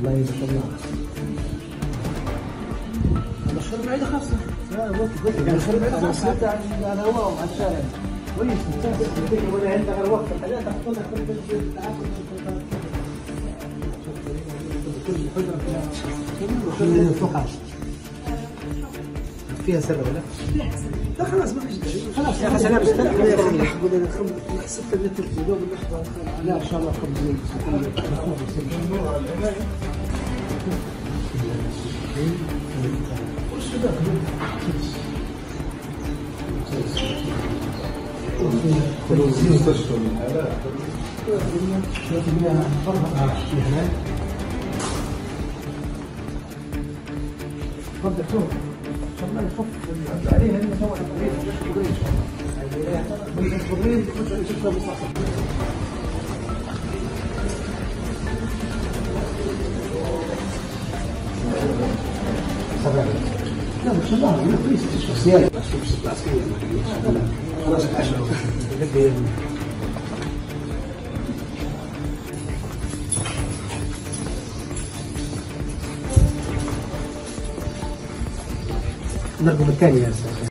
الله يجزاك الله المشهور بعيدة خاصة لا قلت قلت الهواء وعلى الشارع كويس ممتاز ولا عندك غير وقت الحاجات تحطها في التعاقد كل حجرة فيها فيها سر ولا؟ لا خلاص ما فيش دليل خلاص يا ستة متر في دوب اللحظة لا ان شاء الله خمس مستشفى من هذا لا نرقم الثاني يا أستاذ.